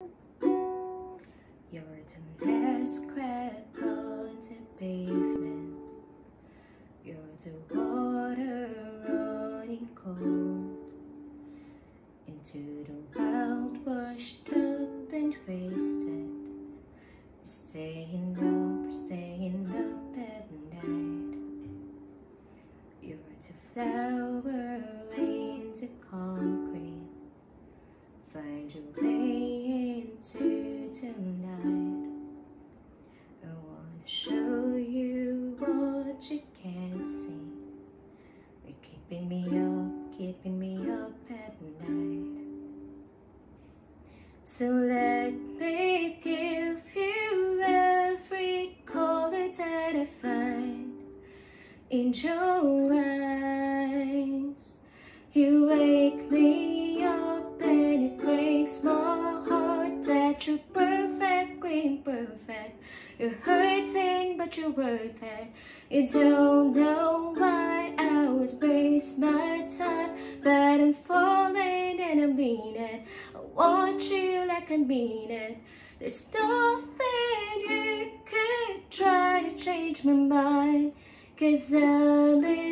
You're the last crack on the pavement. You're the water running cold into the wild, washed up and wasted. Staying up, staying up at night. You're the flower in the concrete. Find your way what you can't see. You're keeping me up, keeping me up at night. So let me give you every color that I find in your eyes. You wake me up and it breaks my heart that you're imperfect. You're hurting, but you're worth it. You don't know why I would waste my time, but I'm falling and I mean it. I want you like I mean it. There's nothing you could try to change my mind, cause I'm in.